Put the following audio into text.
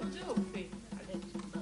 我真有病，还念书。